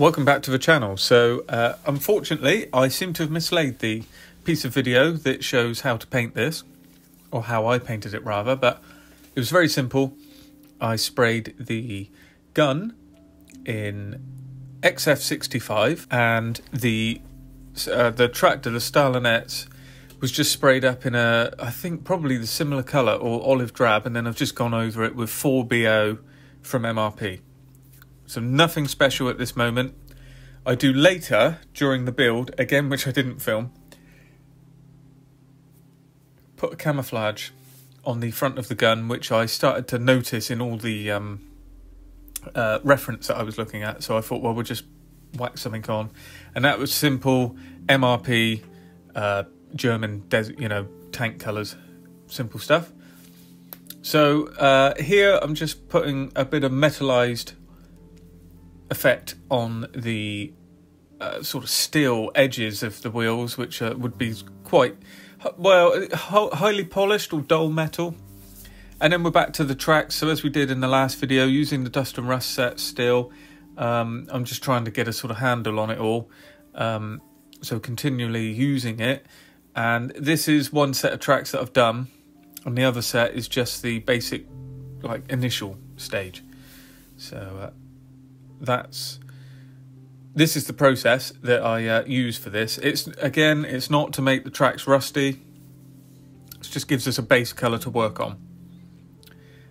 welcome back to the channel. So, uh, unfortunately, I seem to have mislaid the piece of video that shows how to paint this, or how I painted it rather, but it was very simple. I sprayed the gun in XF65 and the uh, the tractor, the Stalinets, was just sprayed up in a, I think probably the similar colour or olive drab, and then I've just gone over it with 4BO from MRP. So nothing special at this moment. I do later during the build, again, which I didn't film, put a camouflage on the front of the gun, which I started to notice in all the um, uh, reference that I was looking at. So I thought, well, we'll just whack something on, and that was simple MRP uh, German, you know, tank colours, simple stuff. So uh, here I'm just putting a bit of metallized effect on the uh, sort of steel edges of the wheels, which uh, would be quite well highly polished or dull metal. And then we're back to the tracks. So as we did in the last video, using the dust and rust set still, um, I'm just trying to get a sort of handle on it all. Um, so continually using it. And this is one set of tracks that I've done, and the other set is just the basic, like initial stage. So uh, that's this is the process that I uh, use for this. It's again, it's not to make the tracks rusty. It just gives us a base color to work on.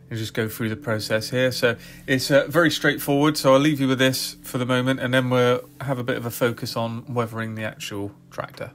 And just go through the process here. So it's uh, very straightforward. So I'll leave you with this for the moment, and then we'll have a bit of a focus on weathering the actual tractor.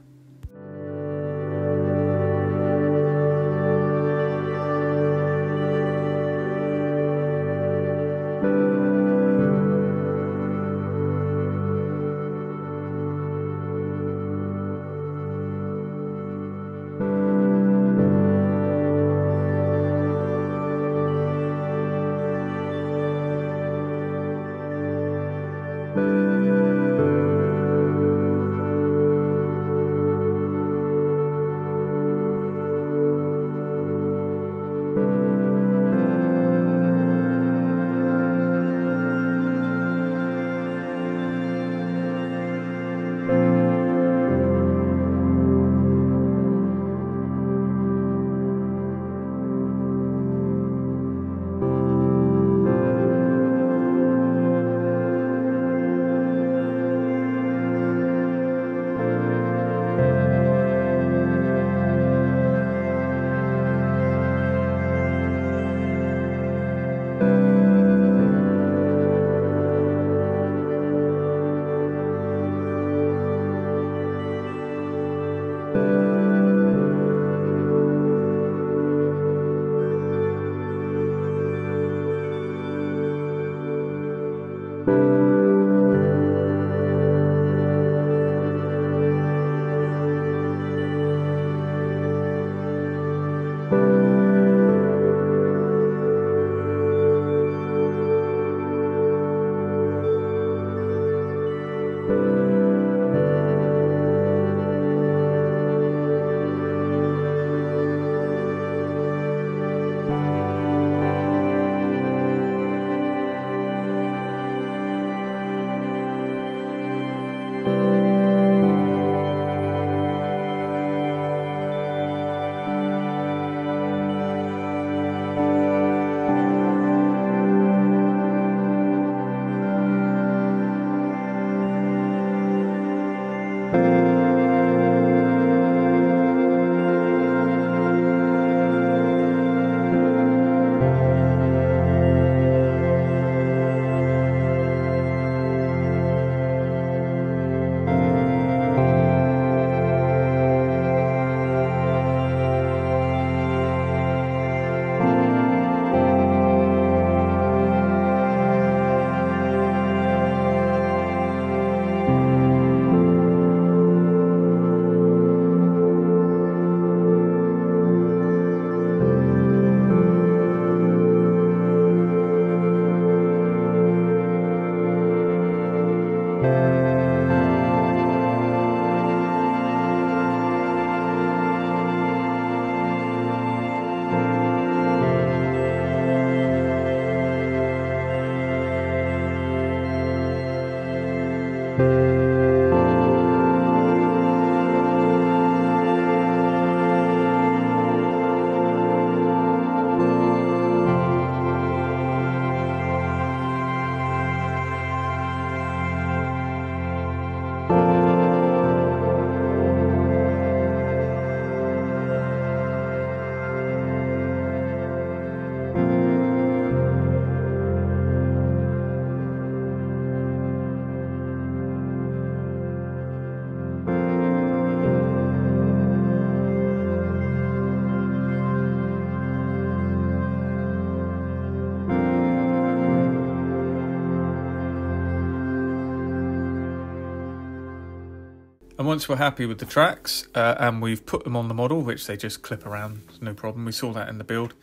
And once we're happy with the tracks uh, and we've put them on the model, which they just clip around, no problem, we saw that in the build.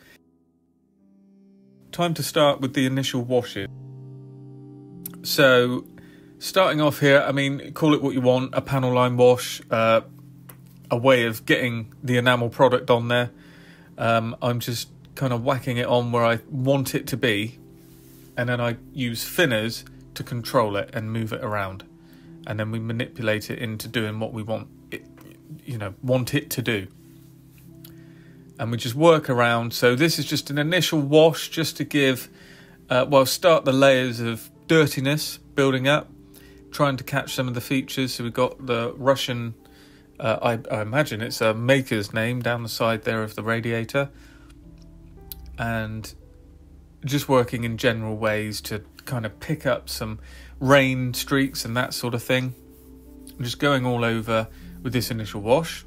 Time to start with the initial washes. So, starting off here, I mean, call it what you want a panel line wash, uh, a way of getting the enamel product on there. Um, I'm just kind of whacking it on where I want it to be, and then I use thinners to control it and move it around and then we manipulate it into doing what we want it, you know, want it to do. And we just work around. So this is just an initial wash, just to give, uh, well, start the layers of dirtiness building up, trying to catch some of the features. So we've got the Russian, uh, I, I imagine it's a maker's name down the side there of the radiator, and just working in general ways to kind of pick up some rain streaks and that sort of thing. I'm just going all over with this initial wash.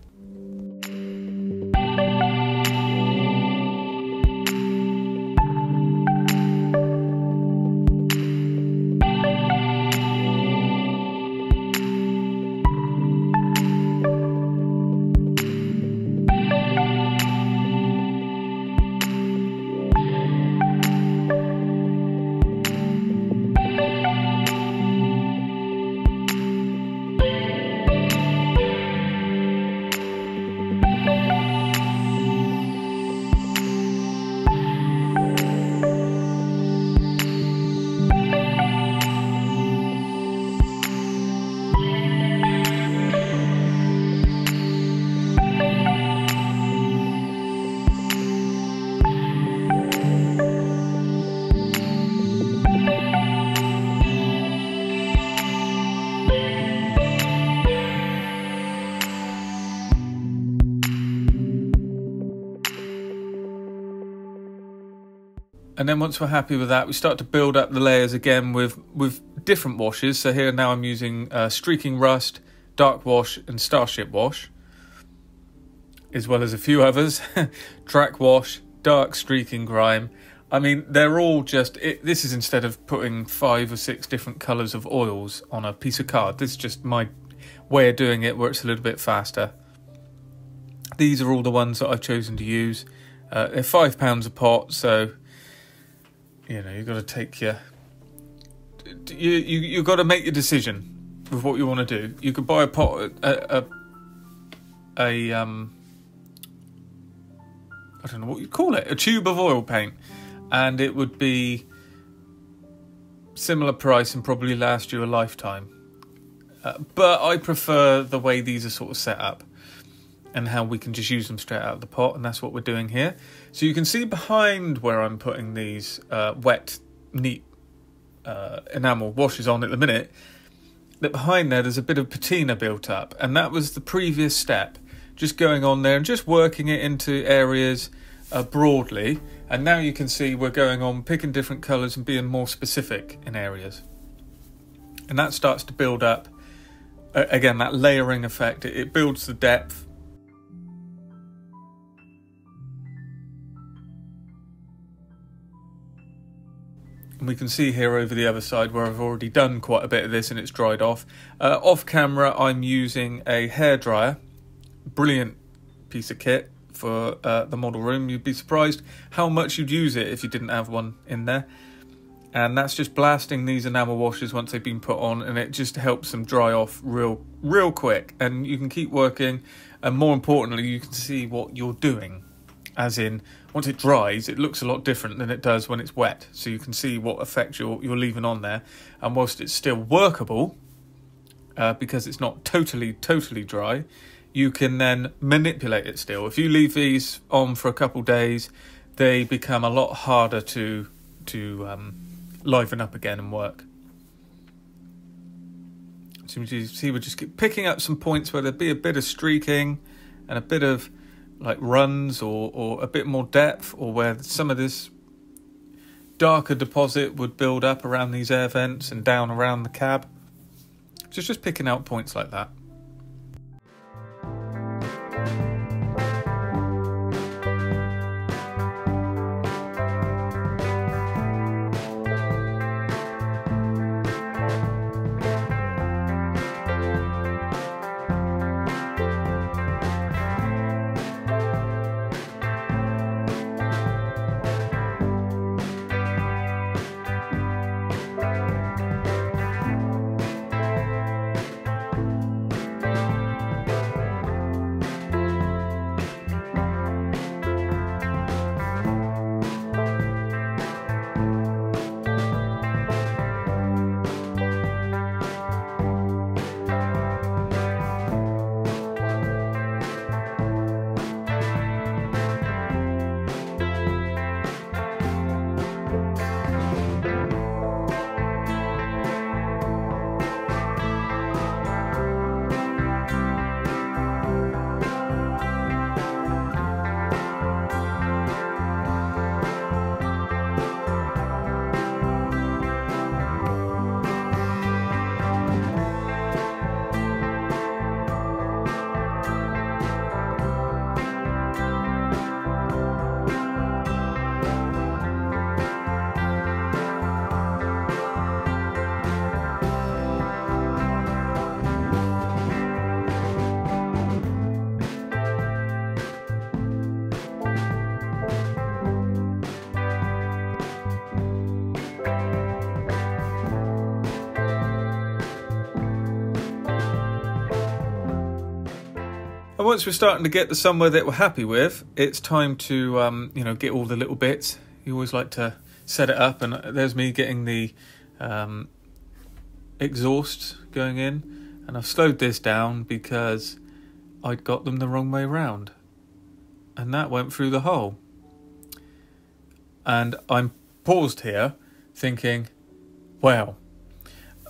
And then once we're happy with that, we start to build up the layers again with with different washes. So here now I'm using uh, Streaking Rust, Dark Wash, and Starship Wash, as well as a few others. Track Wash, Dark Streaking Grime. I mean, they're all just. It, this is instead of putting five or six different colours of oils on a piece of card. This is just my way of doing it, where it's a little bit faster. These are all the ones that I've chosen to use. Uh, they're five pounds a pot, so you know you've got to take your you you you've got to make your decision with what you want to do. You could buy a pot a a, a um I don't know what you call it a tube of oil paint, and it would be similar price and probably last you a lifetime. Uh, but I prefer the way these are sort of set up and how we can just use them straight out of the pot, and that's what we're doing here. So you can see behind where I'm putting these uh, wet, neat uh, enamel washes on at the minute, that behind there there's a bit of patina built up, and that was the previous step, just going on there and just working it into areas uh, broadly. And now you can see we're going on picking different colours and being more specific in areas. And that starts to build up, again, that layering effect. It, it builds the depth we can see here over the other side where I've already done quite a bit of this and it's dried off. Uh, off camera, I'm using a hairdryer. Brilliant piece of kit for uh, the model room. You'd be surprised how much you'd use it if you didn't have one in there. And that's just blasting these enamel washes once they've been put on, and it just helps them dry off real, real quick. And you can keep working, and more importantly, you can see what you're doing as in once it dries it looks a lot different than it does when it's wet so you can see what effect you're, you're leaving on there and whilst it's still workable uh, because it's not totally, totally dry, you can then manipulate it still. If you leave these on for a couple days, they become a lot harder to to um, liven up again and work. So you see, we're just picking up some points where there'd be a bit of streaking and a bit of like runs or, or a bit more depth, or where some of this darker deposit would build up around these air vents and down around the cab. So it's just picking out points like that. And once we're starting to get to somewhere that we're happy with, it's time to um, you know get all the little bits. You always like to set it up, and there's me getting the um, exhaust going in, and I've slowed this down because I'd got them the wrong way round, and that went through the hole. And I'm paused here, thinking, well,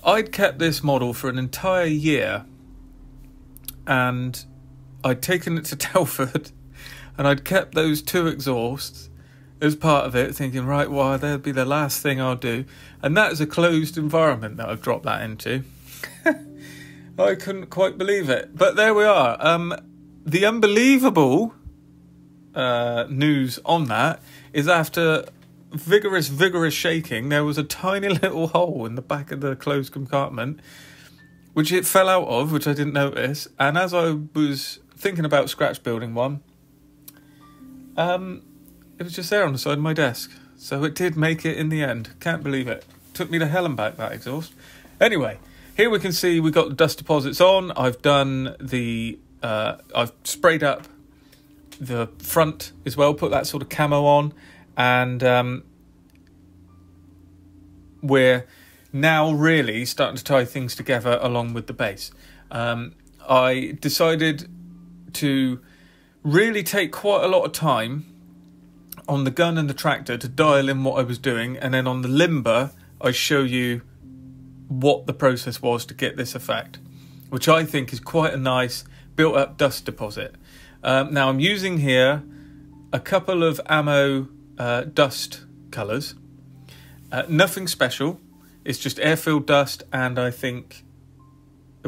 I'd kept this model for an entire year, and I'd taken it to Telford and I'd kept those two exhausts as part of it, thinking, right, well, that'll be the last thing I'll do. And that is a closed environment that I've dropped that into. I couldn't quite believe it. But there we are. Um, the unbelievable uh, news on that is after vigorous, vigorous shaking, there was a tiny little hole in the back of the closed compartment, which it fell out of, which I didn't notice. And as I was thinking about scratch building one. Um, it was just there on the side of my desk, so it did make it in the end. Can't believe it. Took me to hell and back that exhaust. Anyway, here we can see we got the dust deposits on. I've done the uh, I've sprayed up the front as well. Put that sort of camo on, and um, we're now really starting to tie things together along with the base. Um, I decided to really take quite a lot of time on the gun and the tractor to dial in what I was doing, and then on the limber, I show you what the process was to get this effect, which I think is quite a nice built up dust deposit. Um, now I'm using here a couple of ammo uh, dust colours, uh, nothing special. It's just airfield dust, and I think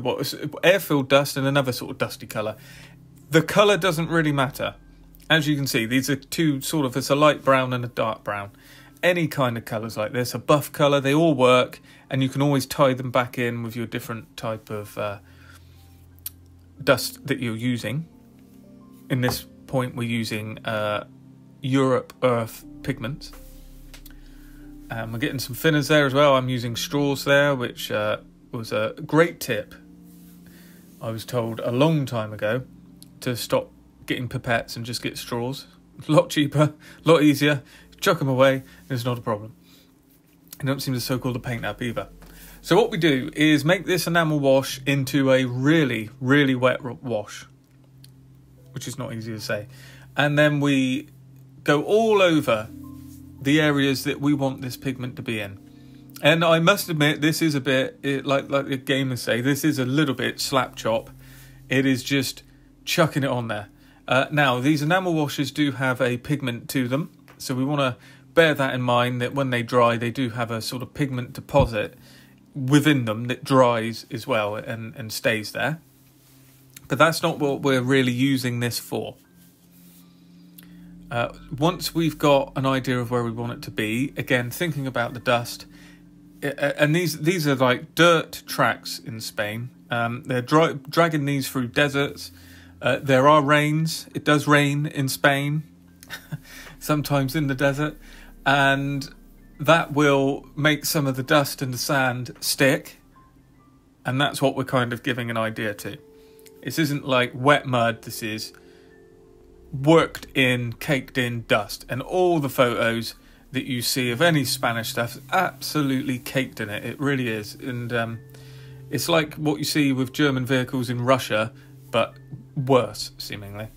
what airfield dust and another sort of dusty colour. The colour doesn't really matter. As you can see, these are two sort of, it's a light brown and a dark brown. Any kind of colours like this, a buff colour, they all work, and you can always tie them back in with your different type of uh, dust that you're using. In this point, we're using uh, Europe Earth pigments. And we're getting some thinners there as well. I'm using straws there, which uh, was a great tip. I was told a long time ago to stop getting pipettes and just get straws. A lot cheaper, a lot easier. Chuck them away, and it's not a problem. It don't seem to so called the paint up either. So what we do is make this enamel wash into a really, really wet wash, which is not easy to say. And then we go all over the areas that we want this pigment to be in. And I must admit, this is a bit, it, like like the gamers say, this is a little bit slap chop. It is just chucking it on there. Uh, now, these enamel washes do have a pigment to them, so we want to bear that in mind that when they dry, they do have a sort of pigment deposit within them that dries as well and, and stays there. But that's not what we're really using this for. Uh, once we've got an idea of where we want it to be, again, thinking about the dust, and these these are like dirt tracks in Spain. Um, they're dragging these through deserts. Uh, there are rains. It does rain in Spain, sometimes in the desert, and that will make some of the dust and the sand stick. And that's what we're kind of giving an idea to. This isn't like wet mud. This is worked in, caked in dust, and all the photos that you see of any Spanish stuff is absolutely caked in it. It really is, and um, it's like what you see with German vehicles in Russia, but worse, seemingly.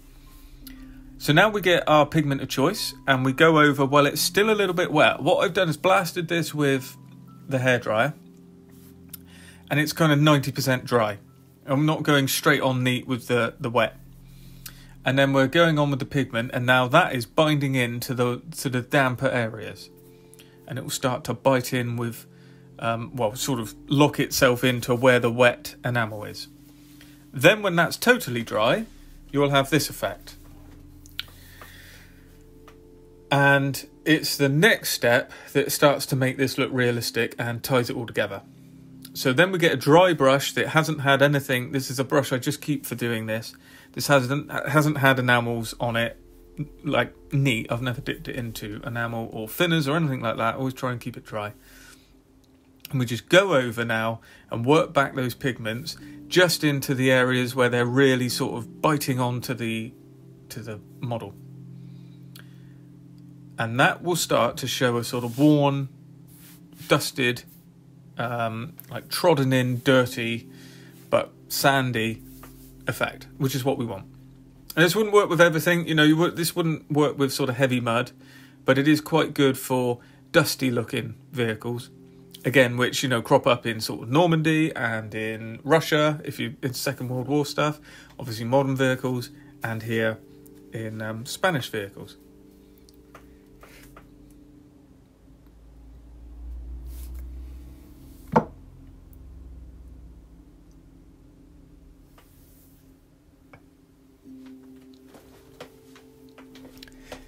So now we get our pigment of choice, and we go over. Well, it's still a little bit wet. What I've done is blasted this with the hairdryer, and it's kind of ninety percent dry. I'm not going straight on neat with the the wet and then we're going on with the pigment and now that is binding into the to the damper areas and it will start to bite in with um, well sort of lock itself into where the wet enamel is then when that's totally dry you'll have this effect and it's the next step that starts to make this look realistic and ties it all together so then we get a dry brush that hasn't had anything this is a brush i just keep for doing this this hasn't hasn't had enamels on it like neat. I've never dipped it into enamel or thinners or anything like that. I always try and keep it dry. And we just go over now and work back those pigments just into the areas where they're really sort of biting onto the to the model. And that will start to show a sort of worn, dusted, um, like trodden in, dirty, but sandy effect, which is what we want. And this wouldn't work with everything, you know. You would, this wouldn't work with sort of heavy mud, but it is quite good for dusty-looking vehicles. Again, which you know crop up in sort of Normandy and in Russia, if you in Second World War stuff. Obviously, modern vehicles, and here in um, Spanish vehicles.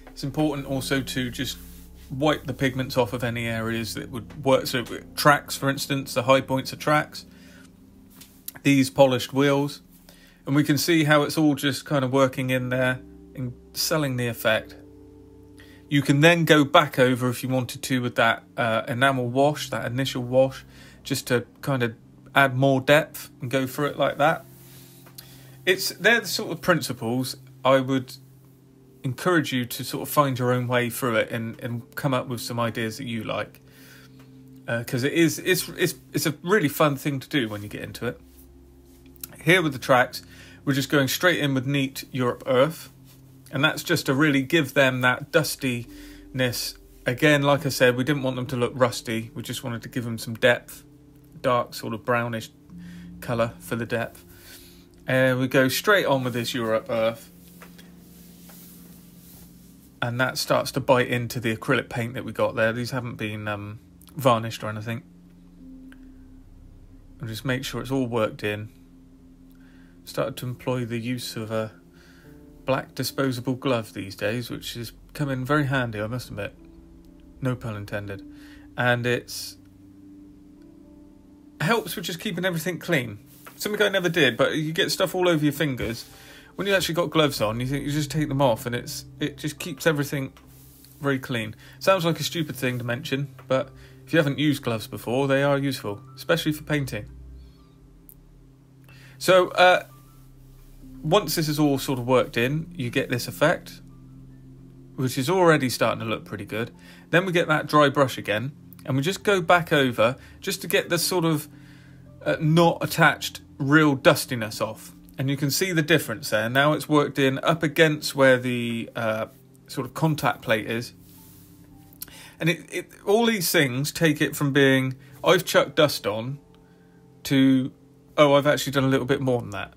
It's important also to just wipe the pigments off of any areas that would work. So tracks, for instance, the high points of tracks, these polished wheels, and we can see how it's all just kind of working in there and selling the effect. You can then go back over if you wanted to with that uh, enamel wash, that initial wash, just to kind of add more depth and go for it like that. It's they're the sort of principles I would encourage you to sort of find your own way through it and, and come up with some ideas that you like because uh, it is it's it's it's a really fun thing to do when you get into it. Here with the tracks, we're just going straight in with neat Europe Earth, and that's just to really give them that dustiness. Again, like I said, we didn't want them to look rusty. We just wanted to give them some depth, dark sort of brownish color for the depth. And we go straight on with this Europe Earth and that starts to bite into the acrylic paint that we got there. These haven't been um, varnished or anything. And just make sure it's all worked in. Started to employ the use of a black disposable glove these days, which is in very handy, I must admit. No pun intended. And it's helps with just keeping everything clean. Something I never did, but you get stuff all over your fingers when you actually got gloves on, you think you just take them off, and it's it just keeps everything very clean. Sounds like a stupid thing to mention, but if you haven't used gloves before, they are useful, especially for painting. So uh, once this is all sort of worked in, you get this effect, which is already starting to look pretty good. Then we get that dry brush again, and we just go back over just to get the sort of uh, not attached real dustiness off. And you can see the difference there. Now it's worked in up against where the uh, sort of contact plate is. And it, it all these things take it from being I've chucked dust on to oh I've actually done a little bit more than that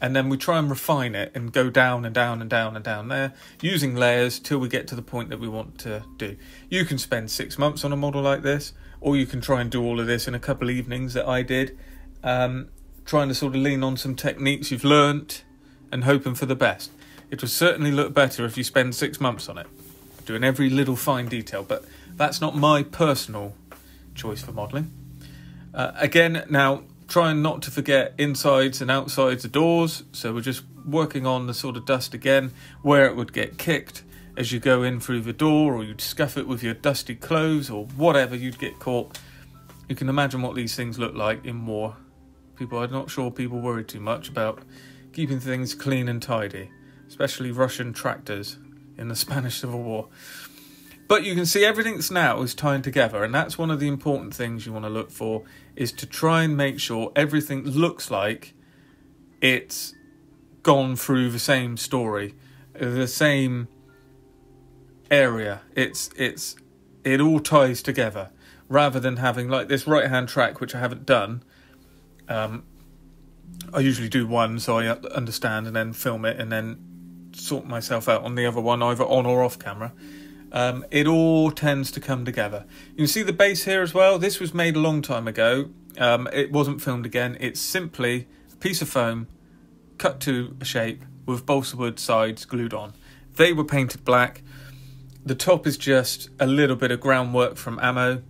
and then we try and refine it and go down and down and down and down there using layers till we get to the point that we want to do. You can spend six months on a model like this, or you can try and do all of this in a couple evenings that I did, um, trying to sort of lean on some techniques you've learnt and hoping for the best. It will certainly look better if you spend six months on it, doing every little fine detail, but that's not my personal choice for modelling. Uh, again, now trying not to forget insides and outsides of doors. So we're just working on the sort of dust again, where it would get kicked as you go in through the door, or you'd scuff it with your dusty clothes, or whatever you'd get caught. You can imagine what these things look like in war. People, I'm not sure people worry too much about keeping things clean and tidy, especially Russian tractors in the Spanish Civil War. But you can see everything's now is tying together, and that's one of the important things you want to look for is to try and make sure everything looks like it's gone through the same story, the same area. It's it's it all ties together rather than having like this right hand track which I haven't done. Um, I usually do one so I understand and then film it and then sort myself out on the other one either on or off camera. Um, it all tends to come together. You can see the base here as well. This was made a long time ago. Um, it wasn't filmed again. It's simply a piece of foam cut to a shape with balsa wood sides glued on. They were painted black. The top is just a little bit of groundwork from ammo,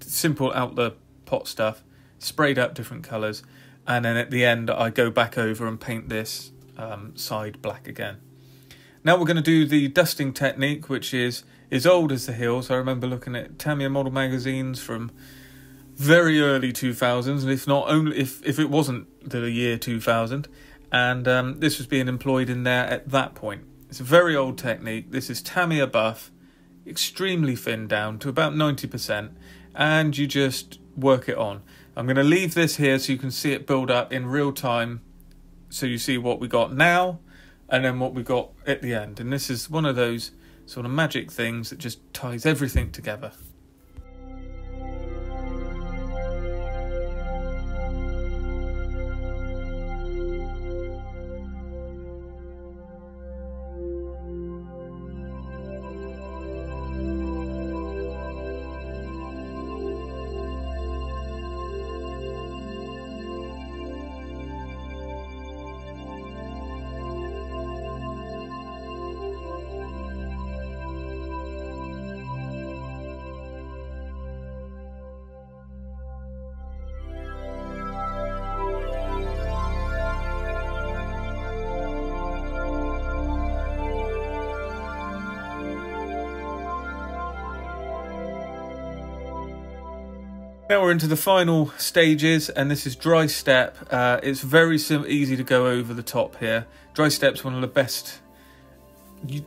simple out the pot stuff, sprayed up different colours, and then at the end I go back over and paint this um, side black again. Now we're going to do the dusting technique, which is as old as the hills. I remember looking at Tamiya model magazines from very early 2000s, and if not only if if it wasn't the year 2000, and um, this was being employed in there at that point. It's a very old technique. This is Tamiya buff, extremely thin down to about 90%, and you just work it on. I'm going to leave this here so you can see it build up in real time, so you see what we got now, and then what we got at the end. And this is one of those sort of magic things that just ties everything together. Now we're into the final stages, and this is dry steppe. Uh, it's very easy to go over the top here. Dry steppe's one of the best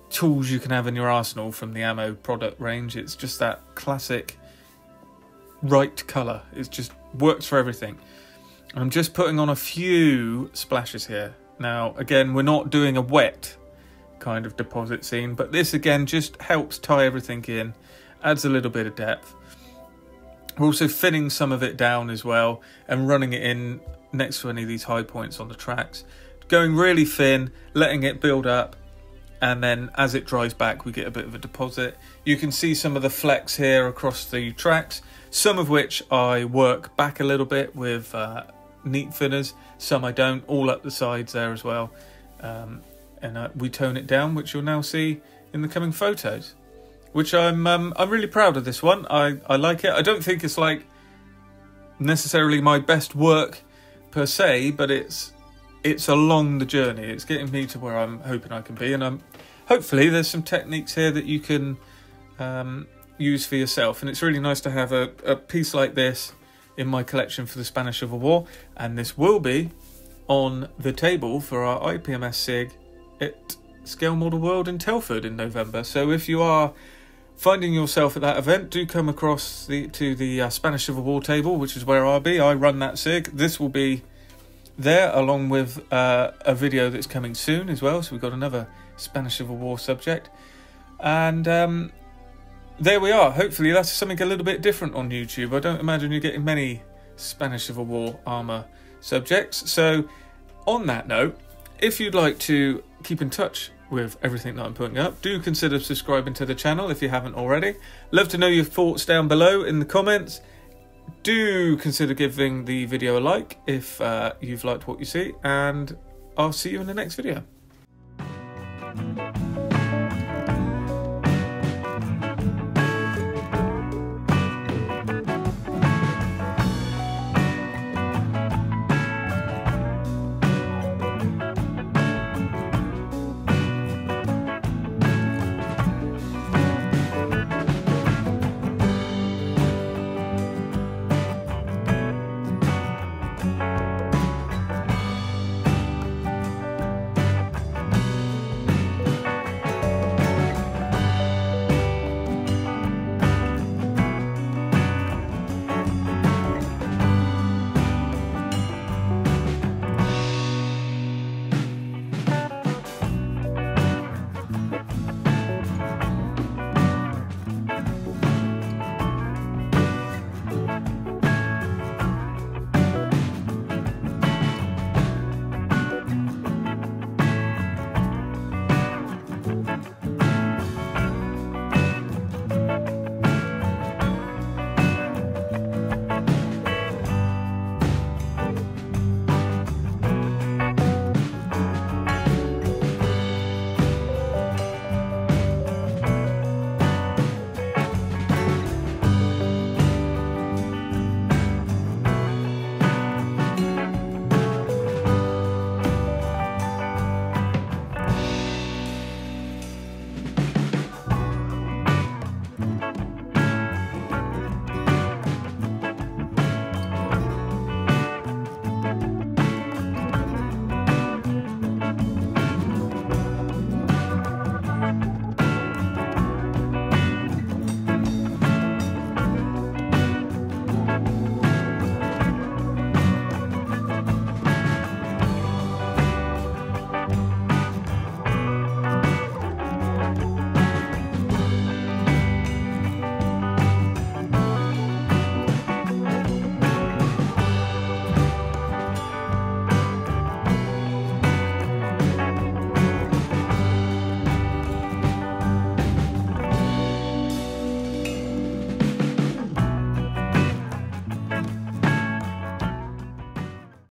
tools you can have in your arsenal from the ammo product range. It's just that classic right colour. It just works for everything. I'm just putting on a few splashes here. Now, again, we're not doing a wet kind of deposit scene, but this again just helps tie everything in, adds a little bit of depth. We're also thinning some of it down as well and running it in next to any of these high points on the tracks. Going really thin, letting it build up, and then as it dries back, we get a bit of a deposit. You can see some of the flecks here across the tracks, some of which I work back a little bit with uh, neat thinners, some I don't, all up the sides there as well. Um, and uh, we tone it down, which you'll now see in the coming photos which I'm um, I'm really proud of this one. I, I like it. I don't think it's like necessarily my best work per se, but it's it's along the journey. It's getting me to where I'm hoping I can be, and I'm hopefully there's some techniques here that you can um, use for yourself. And it's really nice to have a, a piece like this in my collection for the Spanish Civil War, and this will be on the table for our IPMS SIG at Scale Model World in Telford in November. So if you are finding yourself at that event, do come across the to the uh, Spanish Civil War table, which is where I'll be. I run that SIG. This will be there along with uh, a video that's coming soon as well. So we've got another Spanish Civil War subject, and um, there we are. Hopefully, that's something a little bit different on YouTube. I don't imagine you're getting many Spanish Civil War armor subjects. So, on that note, if you'd like to keep in touch with everything that I'm putting up, do consider subscribing to the channel if you haven't already. Love to know your thoughts down below in the comments. Do consider giving the video a like if uh, you've liked what you see, and I'll see you in the next video.